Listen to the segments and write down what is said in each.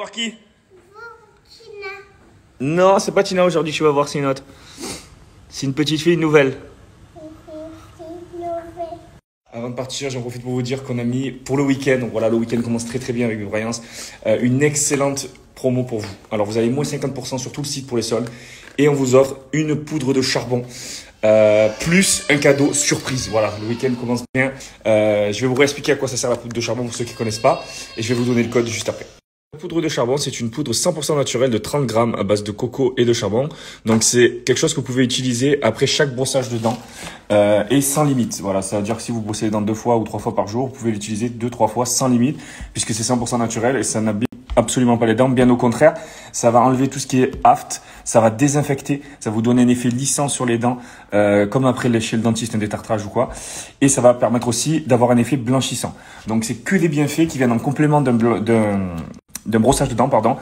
voir qui Non, c'est pas Tina aujourd'hui, tu vas voir c'est une autre. C'est une petite fille nouvelle. Avant de partir, j'en profite pour vous dire qu'on a mis pour le week-end, voilà, le week-end commence très très bien avec Bryance, euh, une excellente promo pour vous. Alors vous avez moins 50% sur tout le site pour les soldes et on vous offre une poudre de charbon. euh, plus un cadeau surprise. Voilà, le week-end commence bien. Euh, je vais vous réexpliquer à quoi ça sert la poudre de charbon pour ceux qui ne connaissent pas et je vais vous donner le code juste après. La poudre de charbon, c'est une poudre 100% naturelle de 30 grammes à base de coco et de charbon. Donc c'est quelque chose que vous pouvez utiliser après chaque brossage de dents euh, et sans limite. Voilà, ça veut dire que si vous brossez les dents deux fois ou trois fois par jour, vous pouvez l'utiliser deux, trois fois sans limite puisque c'est 100% naturel et ça n'abîme absolument pas les dents. Bien au contraire, ça va enlever tout ce qui est aft, ça va désinfecter, ça vous donner un effet lissant sur les dents, euh, comme après chez le dentiste un détartrage ou quoi. Et ça va permettre aussi d'avoir un effet blanchissant. Donc c'est que des bienfaits qui viennent en complément d'un d'un brossage de dents, pardon.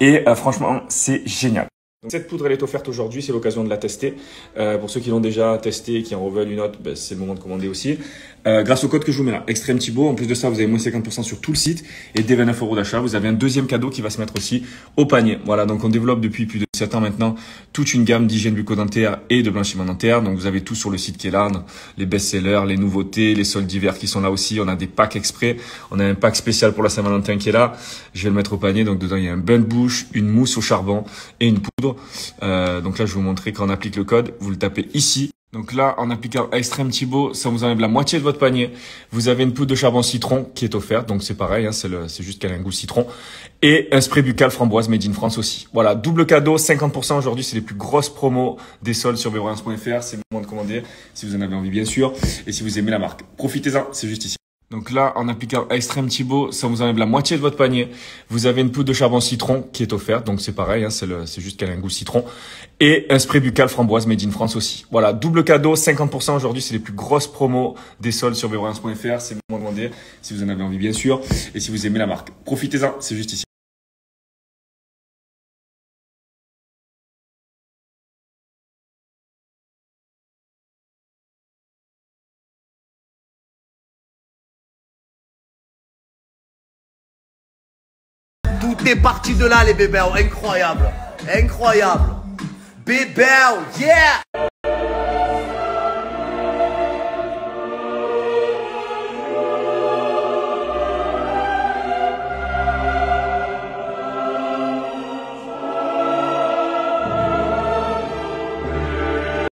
Et euh, franchement, c'est génial. Cette poudre, elle est offerte aujourd'hui, c'est l'occasion de la tester. Euh, pour ceux qui l'ont déjà testé et qui en veulent une autre, ben, c'est le moment de commander aussi. Euh, grâce au code que je vous mets là, Extrême Thibaut, en plus de ça, vous avez moins 50% sur tout le site. Et dès 29 euros d'achat, vous avez un deuxième cadeau qui va se mettre aussi au panier. Voilà, donc on développe depuis plus de 7 ans maintenant toute une gamme d'hygiène bucco-dentaire et de blanchiment dentaire. Donc vous avez tout sur le site qui est là, les best-sellers, les nouveautés, les soldes d'hiver qui sont là aussi. On a des packs exprès. On a un pack spécial pour la Saint-Valentin qui est là. Je vais le mettre au panier. Donc dedans, il y a un bain de bouche, une mousse au charbon et une poudre. Euh, donc là, je vais vous montrer quand on applique le code. Vous le tapez ici. Donc là, en appliquant Extrême Thibaut, ça vous enlève la moitié de votre panier. Vous avez une poudre de charbon citron qui est offerte. Donc c'est pareil, hein, c'est juste qu'elle a un goût citron. Et un spray buccal framboise made in France aussi. Voilà, double cadeau, 50% aujourd'hui. C'est les plus grosses promos des soldes sur Bevrance.fr. C'est le moment de commander si vous en avez envie, bien sûr. Et si vous aimez la marque. Profitez-en, c'est juste ici. Donc là, en appliquant Extrême Thibaut, ça vous enlève la moitié de votre panier. Vous avez une poudre de charbon citron qui est offerte. Donc c'est pareil, hein, c'est juste qu'elle a un goût citron. Et un spray buccal framboise made in France aussi. Voilà, double cadeau, 50% aujourd'hui. C'est les plus grosses promos des soldes sur Bevrance.fr. C'est le moment de commander si vous en avez envie, bien sûr. Et si vous aimez la marque. Profitez-en, c'est juste ici. Tout est parti de là, les bébés. Incroyable. Incroyable. Bébé, yeah!